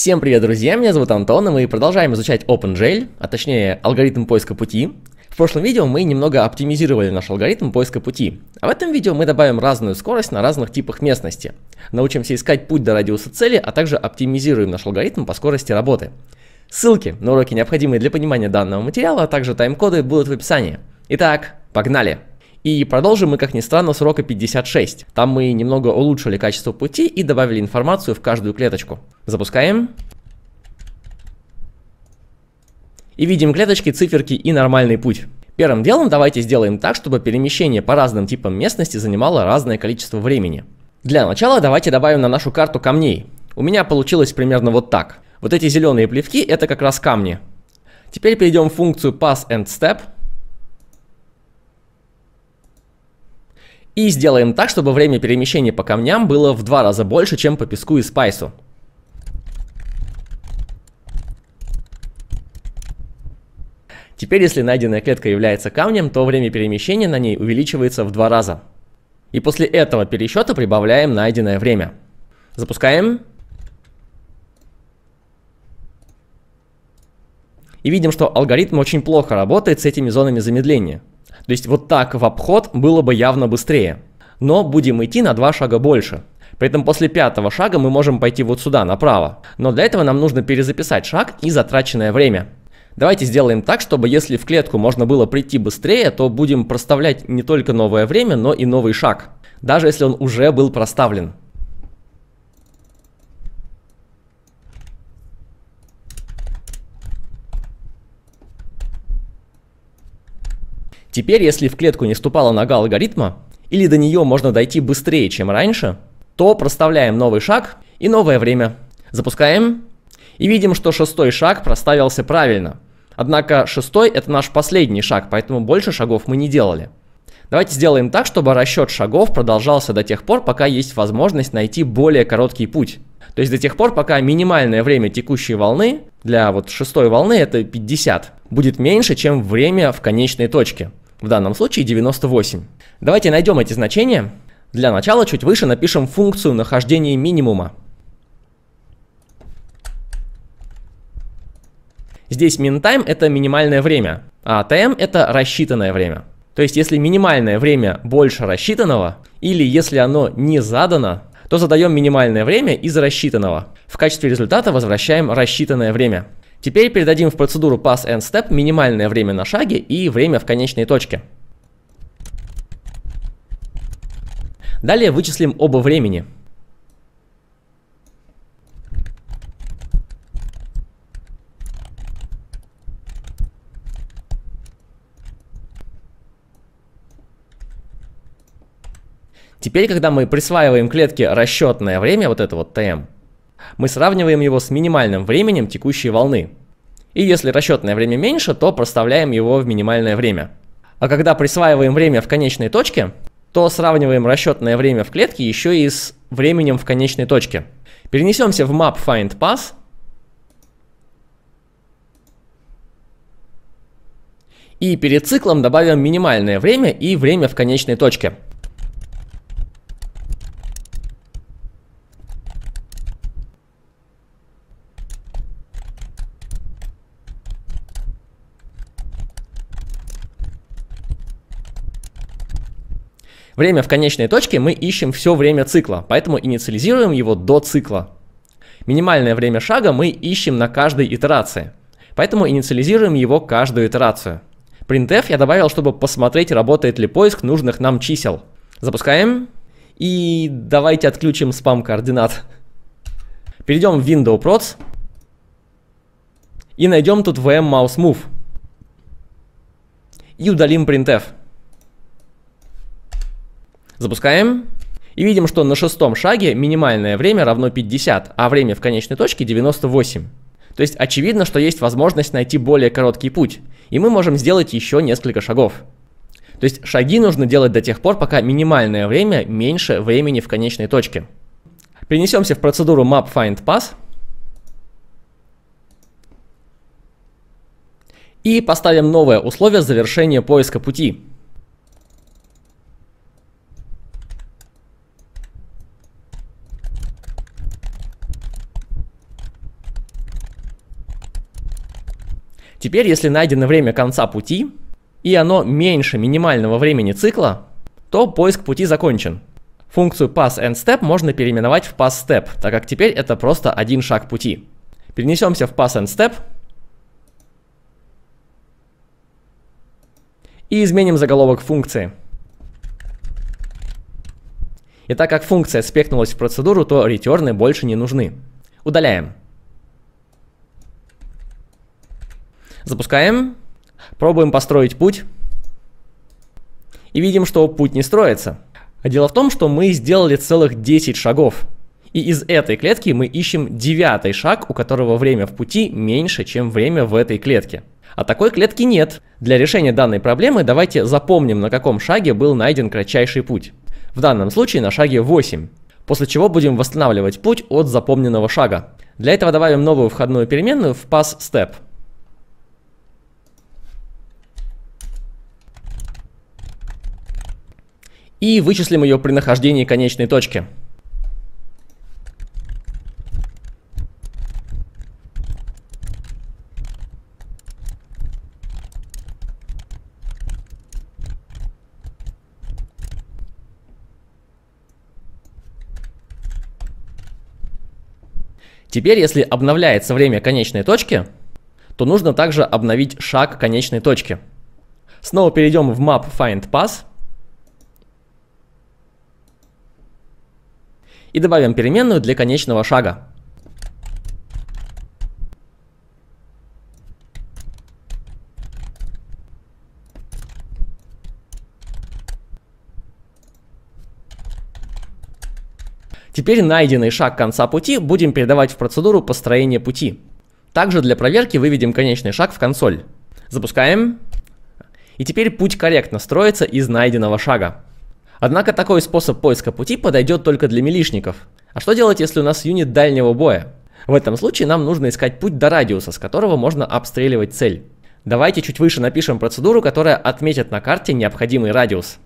Всем привет, друзья! Меня зовут Антон, и мы продолжаем изучать OpenGL, а точнее алгоритм поиска пути. В прошлом видео мы немного оптимизировали наш алгоритм поиска пути, а в этом видео мы добавим разную скорость на разных типах местности. Научимся искать путь до радиуса цели, а также оптимизируем наш алгоритм по скорости работы. Ссылки на уроки, необходимые для понимания данного материала, а также тайм-коды будут в описании. Итак, погнали! И продолжим мы, как ни странно, с урока 56. Там мы немного улучшили качество пути и добавили информацию в каждую клеточку. Запускаем. И видим клеточки, циферки и нормальный путь. Первым делом давайте сделаем так, чтобы перемещение по разным типам местности занимало разное количество времени. Для начала давайте добавим на нашу карту камней. У меня получилось примерно вот так. Вот эти зеленые плевки это как раз камни. Теперь перейдем в функцию pass and step – И сделаем так, чтобы время перемещения по камням было в два раза больше, чем по песку и спайсу. Теперь, если найденная клетка является камнем, то время перемещения на ней увеличивается в два раза. И после этого пересчета прибавляем найденное время. Запускаем. И видим, что алгоритм очень плохо работает с этими зонами замедления. То есть вот так в обход было бы явно быстрее. Но будем идти на два шага больше. При этом после пятого шага мы можем пойти вот сюда, направо. Но для этого нам нужно перезаписать шаг и затраченное время. Давайте сделаем так, чтобы если в клетку можно было прийти быстрее, то будем проставлять не только новое время, но и новый шаг. Даже если он уже был проставлен. Теперь, если в клетку не вступала нога алгоритма, или до нее можно дойти быстрее, чем раньше, то проставляем новый шаг и новое время. Запускаем и видим, что шестой шаг проставился правильно. Однако шестой это наш последний шаг, поэтому больше шагов мы не делали. Давайте сделаем так, чтобы расчет шагов продолжался до тех пор, пока есть возможность найти более короткий путь. То есть до тех пор, пока минимальное время текущей волны для вот шестой волны это 50, будет меньше, чем время в конечной точке в данном случае 98. Давайте найдем эти значения. Для начала чуть выше напишем функцию нахождения минимума. Здесь min_time это минимальное время, а tm это рассчитанное время. То есть если минимальное время больше рассчитанного, или если оно не задано, то задаем минимальное время из рассчитанного. В качестве результата возвращаем рассчитанное время. Теперь передадим в процедуру pass and step минимальное время на шаге и время в конечной точке. Далее вычислим оба времени. Теперь, когда мы присваиваем клетке расчетное время, вот это вот tm, мы сравниваем его с минимальным временем текущей волны. И если расчетное время меньше, то проставляем его в минимальное время. А когда присваиваем время в конечной точке, то сравниваем расчетное время в клетке еще и с временем в конечной точке. Перенесемся в map find pass. И перед циклом добавим минимальное время и время в конечной точке. Время в конечной точке мы ищем все время цикла, поэтому инициализируем его до цикла. Минимальное время шага мы ищем на каждой итерации, поэтому инициализируем его каждую итерацию. Printf я добавил, чтобы посмотреть, работает ли поиск нужных нам чисел. Запускаем. И давайте отключим спам координат. Перейдем в Window Proc. И найдем тут VM Mouse Move. И удалим printf. Запускаем. И видим, что на шестом шаге минимальное время равно 50, а время в конечной точке 98. То есть очевидно, что есть возможность найти более короткий путь, и мы можем сделать еще несколько шагов. То есть шаги нужно делать до тех пор, пока минимальное время меньше времени в конечной точке. Перенесемся в процедуру map find pass. И поставим новое условие завершения поиска пути. Теперь, если найдено время конца пути, и оно меньше минимального времени цикла, то поиск пути закончен. Функцию pass_end_step можно переименовать в pass_step, так как теперь это просто один шаг пути. Перенесемся в pass_end_step и изменим заголовок функции. И так как функция спекнулась в процедуру, то ретерны больше не нужны. Удаляем. Запускаем. Пробуем построить путь. И видим, что путь не строится. Дело в том, что мы сделали целых 10 шагов. И из этой клетки мы ищем девятый шаг, у которого время в пути меньше, чем время в этой клетке. А такой клетки нет. Для решения данной проблемы давайте запомним, на каком шаге был найден кратчайший путь. В данном случае на шаге 8. После чего будем восстанавливать путь от запомненного шага. Для этого добавим новую входную переменную в pass_step. И вычислим ее при нахождении конечной точки. Теперь, если обновляется время конечной точки, то нужно также обновить шаг конечной точки. Снова перейдем в map find pass и добавим переменную для конечного шага. Теперь найденный шаг конца пути будем передавать в процедуру построения пути. Также для проверки выведем конечный шаг в консоль. Запускаем. И теперь путь корректно строится из найденного шага. Однако такой способ поиска пути подойдет только для милишников. А что делать, если у нас юнит дальнего боя? В этом случае нам нужно искать путь до радиуса, с которого можно обстреливать цель. Давайте чуть выше напишем процедуру, которая отметит на карте необходимый радиус.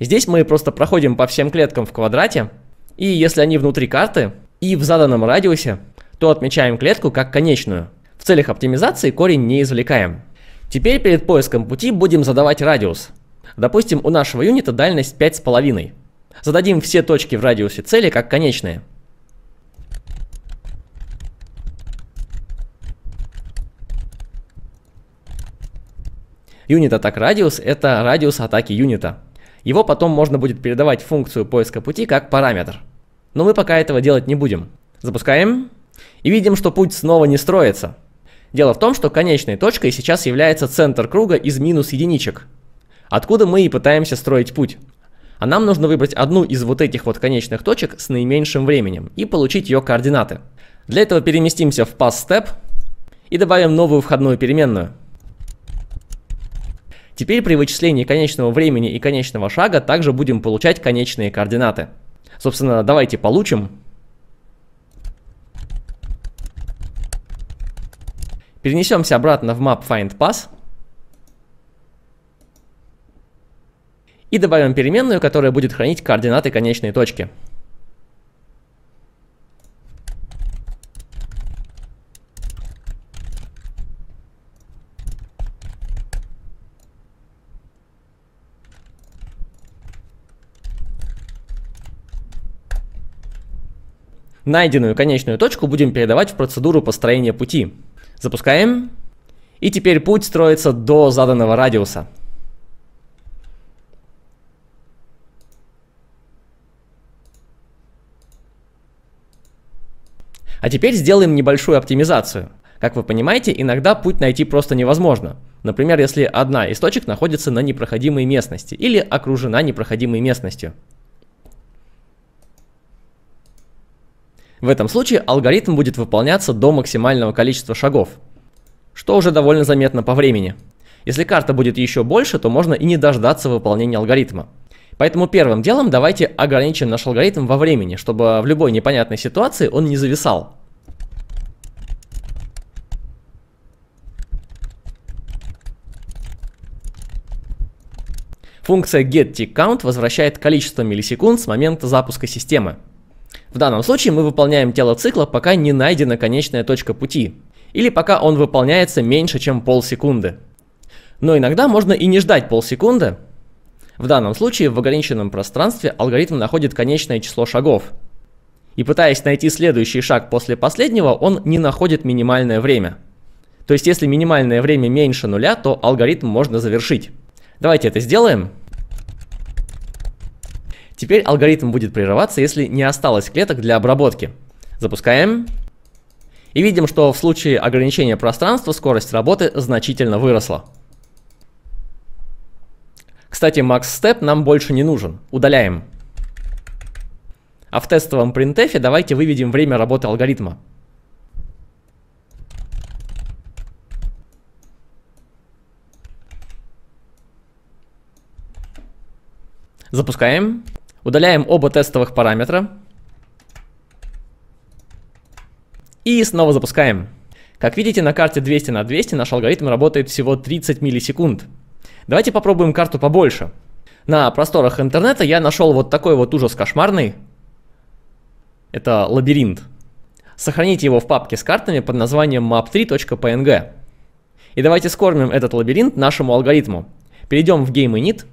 Здесь мы просто проходим по всем клеткам в квадрате, и если они внутри карты и в заданном радиусе, то отмечаем клетку как конечную. В целях оптимизации корень не извлекаем. Теперь перед поиском пути будем задавать радиус. Допустим, у нашего юнита дальность 5,5. Зададим все точки в радиусе цели как конечные. Юнит атак радиус это радиус атаки юнита. Его потом можно будет передавать функцию поиска пути как параметр. Но мы пока этого делать не будем. Запускаем. И видим, что путь снова не строится. Дело в том, что конечной точкой сейчас является центр круга из минус единичек. Откуда мы и пытаемся строить путь. А нам нужно выбрать одну из вот этих вот конечных точек с наименьшим временем и получить ее координаты. Для этого переместимся в pass_step и добавим новую входную переменную – Теперь при вычислении конечного времени и конечного шага также будем получать конечные координаты. Собственно, давайте получим. Перенесемся обратно в map find pass. И добавим переменную, которая будет хранить координаты конечной точки. Найденную конечную точку будем передавать в процедуру построения пути. Запускаем. И теперь путь строится до заданного радиуса. А теперь сделаем небольшую оптимизацию. Как вы понимаете, иногда путь найти просто невозможно. Например, если одна из точек находится на непроходимой местности или окружена непроходимой местностью. В этом случае алгоритм будет выполняться до максимального количества шагов, что уже довольно заметно по времени. Если карта будет еще больше, то можно и не дождаться выполнения алгоритма. Поэтому первым делом давайте ограничим наш алгоритм во времени, чтобы в любой непонятной ситуации он не зависал. Функция getTickCount возвращает количество миллисекунд с момента запуска системы. В данном случае мы выполняем тело цикла, пока не найдена конечная точка пути, или пока он выполняется меньше, чем полсекунды. Но иногда можно и не ждать полсекунды. В данном случае в ограниченном пространстве алгоритм находит конечное число шагов. И пытаясь найти следующий шаг после последнего, он не находит минимальное время. То есть если минимальное время меньше нуля, то алгоритм можно завершить. Давайте это сделаем. Теперь алгоритм будет прерываться, если не осталось клеток для обработки. Запускаем. И видим, что в случае ограничения пространства скорость работы значительно выросла. Кстати, max step нам больше не нужен. Удаляем. А в тестовом printf давайте выведем время работы алгоритма. Запускаем. Удаляем оба тестовых параметра. И снова запускаем. Как видите, на карте 200 на 200 наш алгоритм работает всего 30 миллисекунд. Давайте попробуем карту побольше. На просторах интернета я нашел вот такой вот ужас кошмарный. Это лабиринт. Сохраните его в папке с картами под названием map3.png. И давайте скормим этот лабиринт нашему алгоритму. Перейдем в GameInit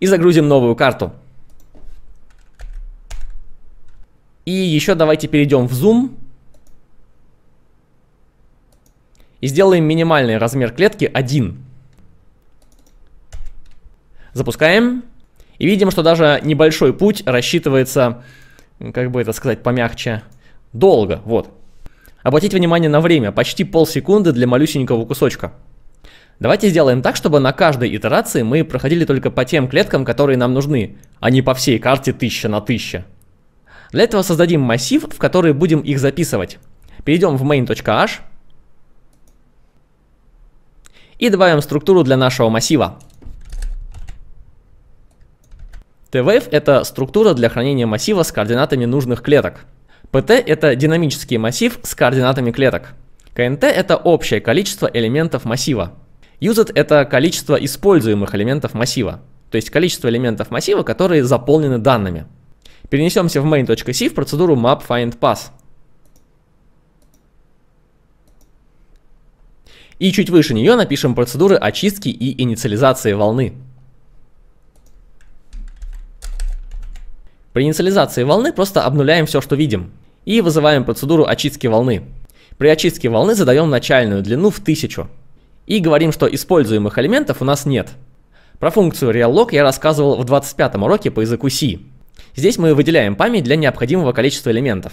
и загрузим новую карту. И еще давайте перейдем в Zoom и сделаем минимальный размер клетки 1. Запускаем. И видим, что даже небольшой путь рассчитывается, как бы это сказать помягче, долго. Вот. Обратите внимание на время, почти полсекунды для малюсенького кусочка. Давайте сделаем так, чтобы на каждой итерации мы проходили только по тем клеткам, которые нам нужны, а не по всей карте 1000 на 1000. Для этого создадим массив, в который будем их записывать. Перейдем в main.h и добавим структуру для нашего массива. TWave — это структура для хранения массива с координатами нужных клеток. PT — это динамический массив с координатами клеток. KNT — это общее количество элементов массива. Used — это количество используемых элементов массива, то есть количество элементов массива, которые заполнены данными. Перенесемся в main.c в процедуру map_find_pass. И чуть выше нее напишем процедуры очистки и инициализации волны. При инициализации волны просто обнуляем все, что видим, и вызываем процедуру очистки волны. При очистке волны задаем начальную длину в 1000 и говорим, что используемых элементов у нас нет. Про функцию reallog я рассказывал в 25 уроке по языку C. Здесь мы выделяем память для необходимого количества элементов.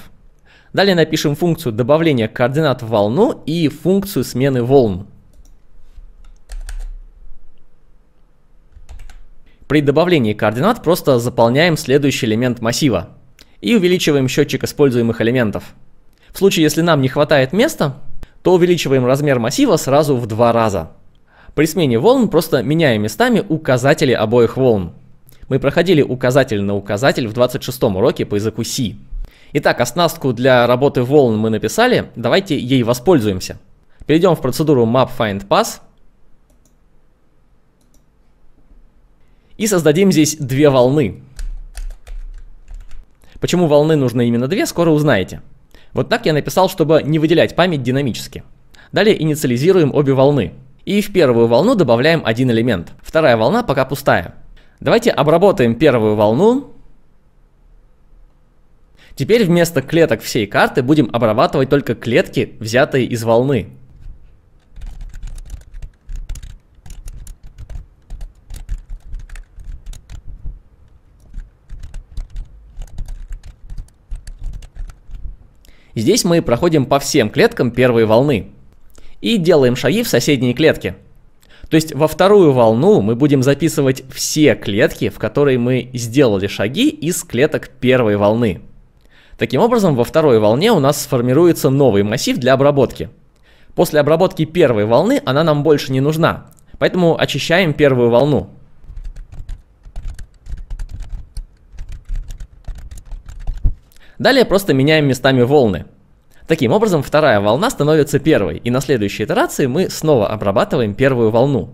Далее напишем функцию добавления координат в волну и функцию смены волн. При добавлении координат просто заполняем следующий элемент массива и увеличиваем счетчик используемых элементов. В случае, если нам не хватает места, то увеличиваем размер массива сразу в два раза. При смене волн просто меняем местами указатели обоих волн. Мы проходили указатель на указатель в 26 уроке по языку C. Итак, оснастку для работы волн мы написали, давайте ей воспользуемся. Перейдем в процедуру map_find_pass и создадим здесь две волны. Почему волны нужны именно две, скоро узнаете. Вот так я написал, чтобы не выделять память динамически. Далее инициализируем обе волны. И в первую волну добавляем один элемент. Вторая волна пока пустая. Давайте обработаем первую волну Теперь вместо клеток всей карты будем обрабатывать только клетки, взятые из волны. Здесь мы проходим по всем клеткам первой волны и делаем шаги в соседние клетки. То есть во вторую волну мы будем записывать все клетки, в которые мы сделали шаги из клеток первой волны. Таким образом, во второй волне у нас сформируется новый массив для обработки. После обработки первой волны она нам больше не нужна, поэтому очищаем первую волну. Далее просто меняем местами волны. Таким образом, вторая волна становится первой, и на следующей итерации мы снова обрабатываем первую волну,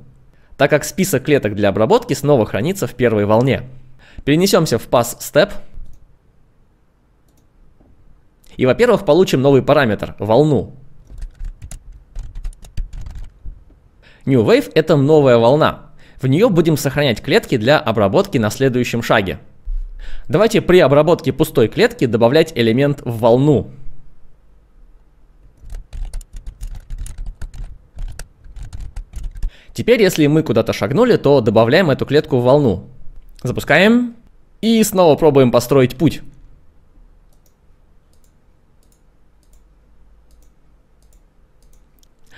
так как список клеток для обработки снова хранится в первой волне. Перенесемся в pass step. И, во-первых, получим новый параметр – волну. New Wave – это новая волна. В нее будем сохранять клетки для обработки на следующем шаге. Давайте при обработке пустой клетки добавлять элемент в волну. Теперь, если мы куда-то шагнули, то добавляем эту клетку в волну. Запускаем. И снова пробуем построить путь.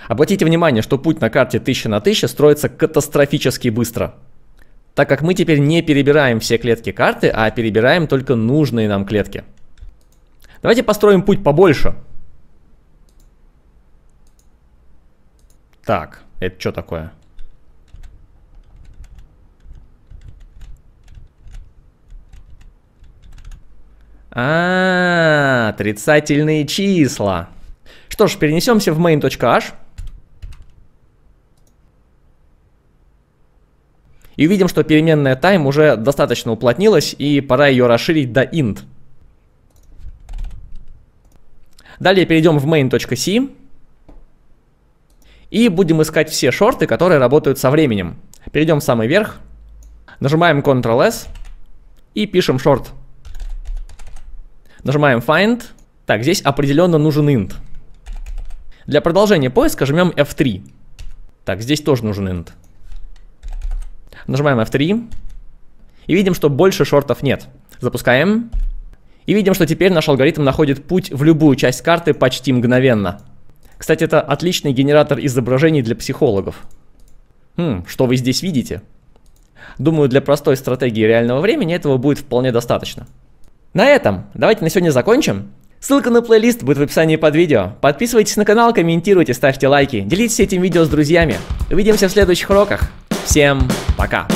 Обратите внимание, что путь на карте 1000 на 1000 строится катастрофически быстро. Так как мы теперь не перебираем все клетки карты, а перебираем только нужные нам клетки. Давайте построим путь побольше. Так, это что такое? А, отрицательные числа. Что ж, перенесемся в main.h. И увидим, что переменная time уже достаточно уплотнилась, и пора ее расширить до int. Далее перейдем в main.c. И будем искать все шорты, которые работают со временем. Перейдем в самый верх, нажимаем Ctrl-S и пишем short. Нажимаем Find. Так, здесь определенно нужен int. Для продолжения поиска жмем F3. Так, здесь тоже нужен int. Нажимаем F3. И видим, что больше шортов нет. Запускаем. И видим, что теперь наш алгоритм находит путь в любую часть карты почти мгновенно. Кстати, это отличный генератор изображений для психологов. Хм, что вы здесь видите? Думаю, для простой стратегии реального времени этого будет вполне достаточно. На этом давайте на сегодня закончим. Ссылка на плейлист будет в описании под видео. Подписывайтесь на канал, комментируйте, ставьте лайки, делитесь этим видео с друзьями. Увидимся в следующих уроках. Всем пока!